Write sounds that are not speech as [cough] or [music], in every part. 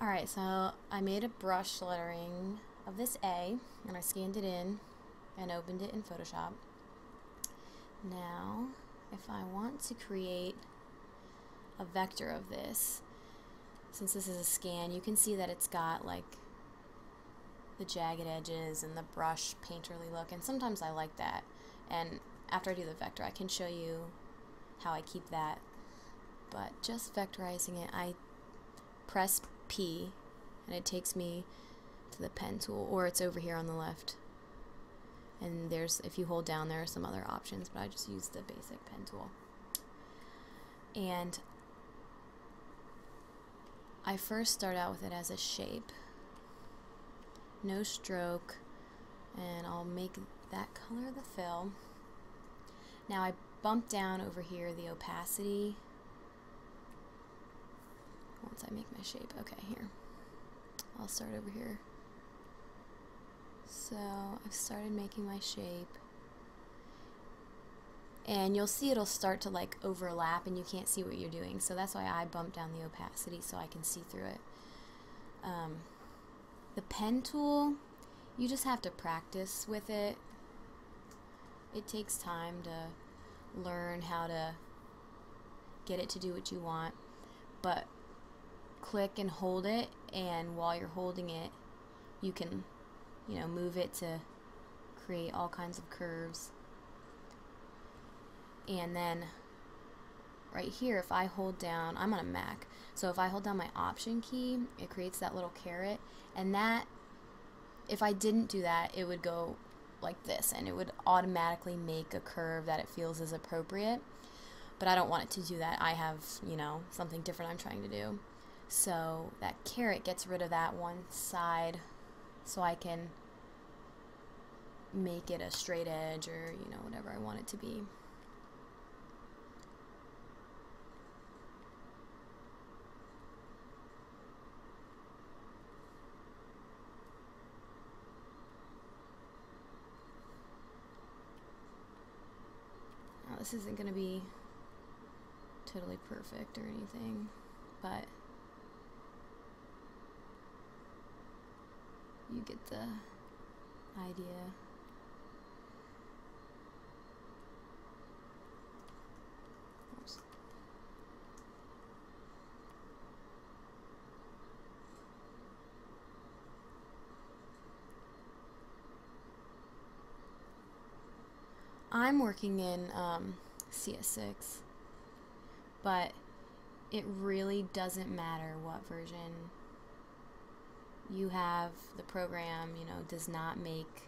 Alright, so I made a brush lettering of this A and I scanned it in and opened it in Photoshop. Now, if I want to create a vector of this, since this is a scan, you can see that it's got like the jagged edges and the brush painterly look, and sometimes I like that. And after I do the vector, I can show you how I keep that. But just vectorizing it, I press P, and it takes me to the pen tool, or it's over here on the left. And there's, if you hold down, there are some other options, but I just use the basic pen tool. And I first start out with it as a shape no stroke and I'll make that color the fill now I bump down over here the opacity once I make my shape. Okay here. I'll start over here. So I've started making my shape. And you'll see it'll start to like overlap and you can't see what you're doing. So that's why I bump down the opacity so I can see through it. Um, the pen tool, you just have to practice with it. It takes time to learn how to get it to do what you want, but click and hold it, and while you're holding it, you can, you know, move it to create all kinds of curves. And then right here, if I hold down, I'm on a Mac, so if I hold down my Option key, it creates that little caret and that, if I didn't do that, it would go like this, and it would automatically make a curve that it feels is appropriate, but I don't want it to do that. I have, you know, something different I'm trying to do. So that caret gets rid of that one side, so I can make it a straight edge or, you know, whatever I want it to be. Now this isn't going to be totally perfect or anything, but you get the idea. I'm working in um, CS6, but it really doesn't matter what version you have. The program, you know, does not make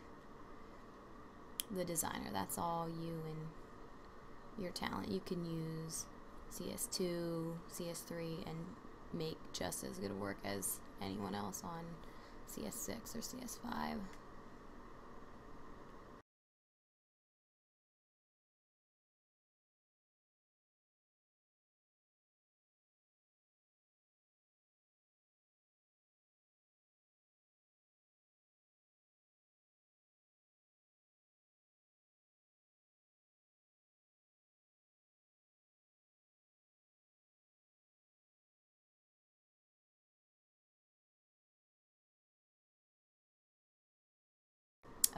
the designer. That's all you and your talent. You can use CS2, CS3, and make just as good work as anyone else on CS6 or CS5.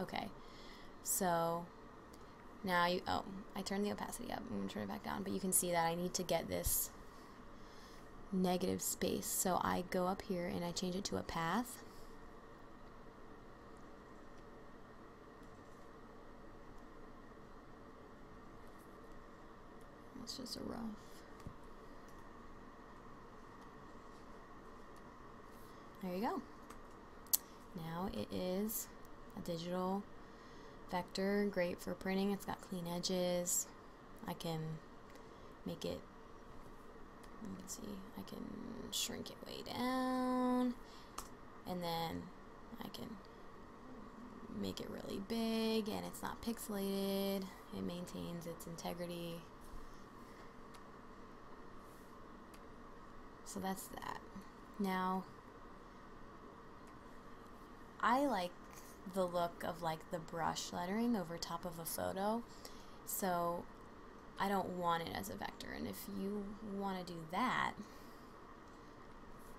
Okay, so now you, oh, I turned the opacity up. I'm to turn it back down, but you can see that I need to get this negative space. So I go up here and I change it to a path. It's just a rough. There you go. Now it is a digital vector, great for printing. It's got clean edges. I can make it, let's see, I can shrink it way down and then I can make it really big and it's not pixelated. It maintains its integrity. So that's that. Now, I like the look of like the brush lettering over top of a photo. So I don't want it as a vector. And if you want to do that,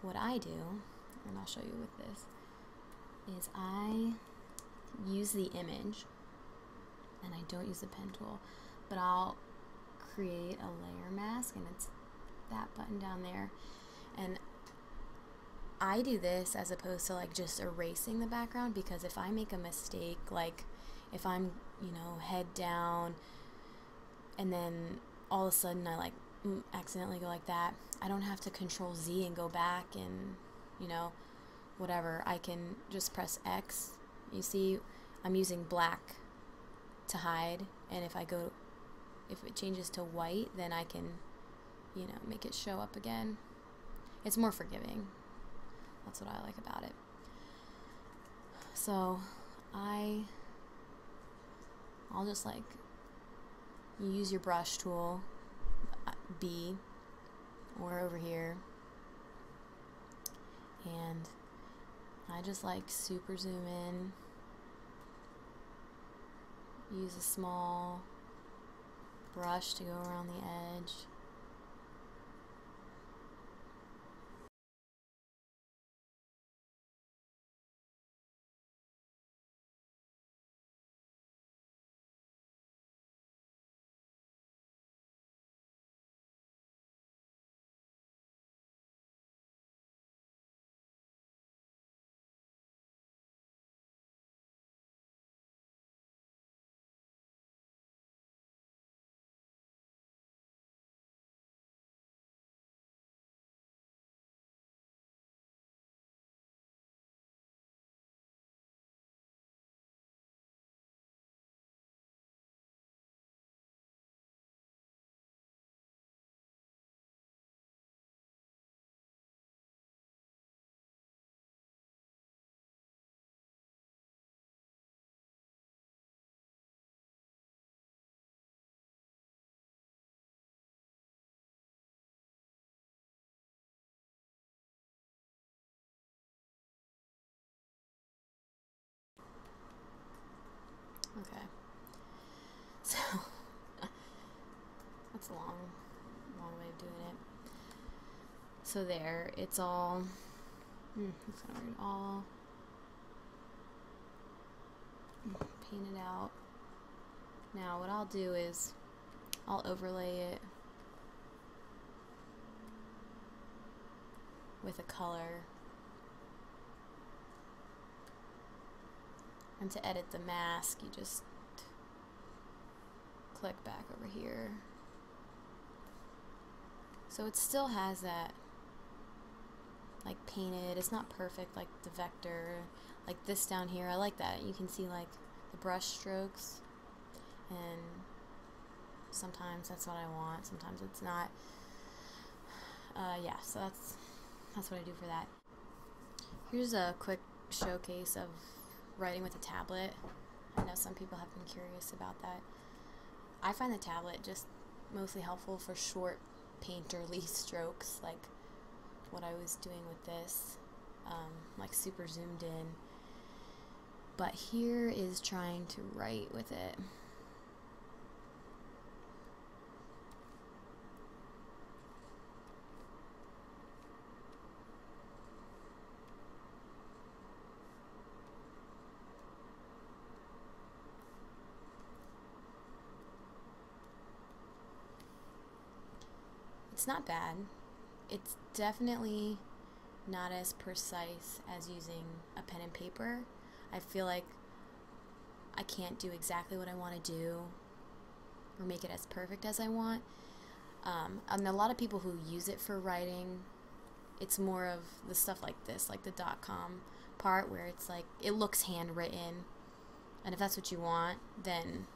what I do and I'll show you with this, is I use the image and I don't use the pen tool, but I'll create a layer mask and it's that button down there. And I do this as opposed to like just erasing the background because if I make a mistake, like if I'm, you know, head down and then all of a sudden I like mm, accidentally go like that, I don't have to control Z and go back and, you know, whatever. I can just press X. You see, I'm using black to hide, and if I go, if it changes to white, then I can, you know, make it show up again. It's more forgiving. That's what I like about it. So, I, I'll just like, you use your brush tool, uh, B, or over here, and I just like super zoom in use a small brush to go around the edge. Okay. So [laughs] that's a long, long way of doing it. So there, it's all. Hmm, it's. All painted out. Now, what I'll do is I'll overlay it with a color And to edit the mask, you just click back over here. So it still has that like painted, it's not perfect like the vector, like this down here, I like that. You can see like the brush strokes and sometimes that's what I want, sometimes it's not. Uh, yeah, so that's that's what I do for that. Here's a quick showcase of writing with a tablet. I know some people have been curious about that. I find the tablet just mostly helpful for short painterly [laughs] strokes, like what I was doing with this, um, like super zoomed in. But here is trying to write with it. It's not bad. It's definitely not as precise as using a pen and paper. I feel like I can't do exactly what I want to do or make it as perfect as I want. Um, and a lot of people who use it for writing, it's more of the stuff like this, like the dot com part where it's like it looks handwritten. And if that's what you want, then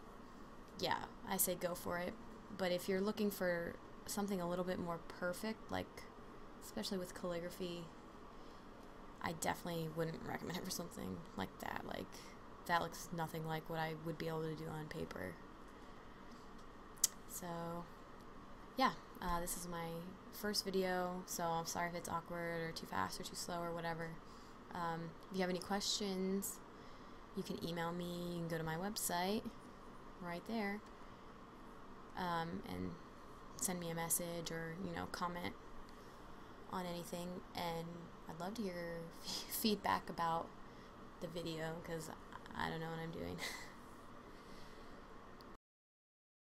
yeah, I say go for it. But if you're looking for something a little bit more perfect, like especially with calligraphy, I definitely wouldn't recommend it for something like that. Like that looks nothing like what I would be able to do on paper. So, yeah, uh, this is my first video, so I'm sorry if it's awkward or too fast or too slow or whatever. Um, if you have any questions, you can email me. You can go to my website right there. Um, and send me a message or, you know, comment on anything, and I'd love to hear [laughs] feedback about the video because I don't know what I'm doing. [laughs]